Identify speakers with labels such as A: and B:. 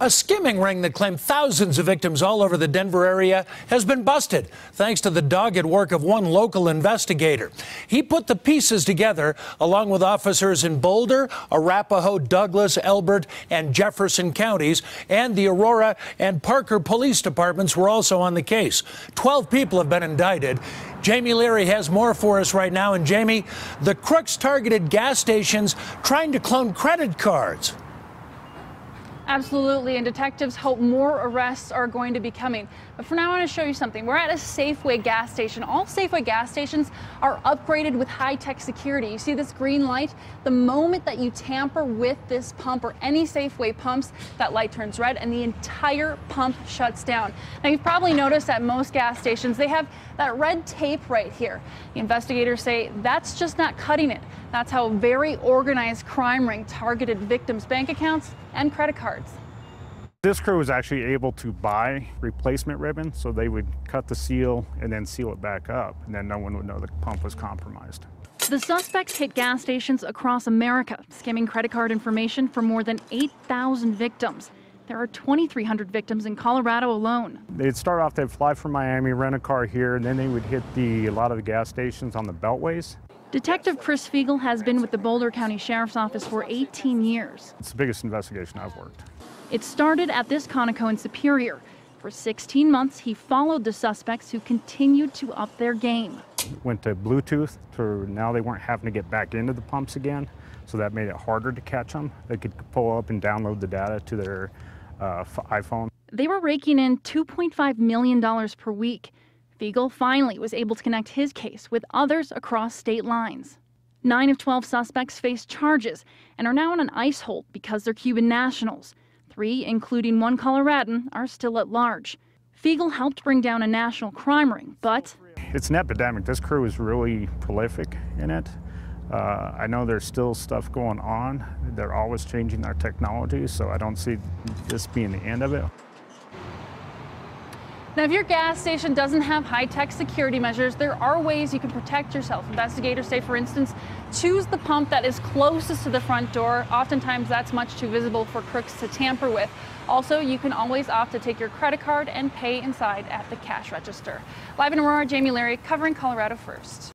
A: A skimming ring that claimed thousands of victims all over the Denver area has been busted, thanks to the dogged work of one local investigator. He put the pieces together along with officers in Boulder, Arapahoe, Douglas, Elbert, and Jefferson counties, and the Aurora and Parker police departments were also on the case. Twelve people have been indicted. Jamie Leary has more for us right now. And Jamie, the crooks targeted gas stations trying to clone credit cards.
B: Absolutely, and detectives hope more arrests are going to be coming. But for now, I want to show you something. We're at a Safeway gas station. All Safeway gas stations are upgraded with high-tech security. You see this green light? The moment that you tamper with this pump or any Safeway pumps, that light turns red and the entire pump shuts down. Now, you've probably noticed at most gas stations, they have that red tape right here. The investigators say that's just not cutting it. That's how a very organized crime ring targeted victims' bank accounts and credit cards.
C: This crew was actually able to buy replacement ribbon, so they would cut the seal and then seal it back up, and then no one would know the pump was compromised.
B: The suspects hit gas stations across America, skimming credit card information for more than 8,000 victims. There are 2,300 victims in Colorado alone.
C: They'd start off, they'd fly from Miami, rent a car here, and then they would hit the a lot of the gas stations on the beltways.
B: Detective Chris Fiegel has been with the Boulder County Sheriff's Office for 18 years.
C: It's the biggest investigation I've worked.
B: It started at this Conoco in Superior. For 16 months, he followed the suspects who continued to up their game.
C: Went to Bluetooth to now they weren't having to get back into the pumps again, so that made it harder to catch them. They could pull up and download the data to their uh, iPhone.
B: They were raking in $2.5 million per week. Fiegel finally was able to connect his case with others across state lines. Nine of 12 suspects face charges and are now on an ICE hold because they're Cuban nationals. Three, including one Coloradan, are still at large. Fiegel helped bring down a national crime ring, but.
C: It's an epidemic. This crew is really prolific in it. Uh, I know there's still stuff going on. They're always changing their technology, so I don't see this being the end of it.
B: Now, if your gas station doesn't have high-tech security measures, there are ways you can protect yourself. Investigators say, for instance, choose the pump that is closest to the front door. Oftentimes, that's much too visible for crooks to tamper with. Also, you can always opt to take your credit card and pay inside at the cash register. Live in Aurora, Jamie Leary covering Colorado First.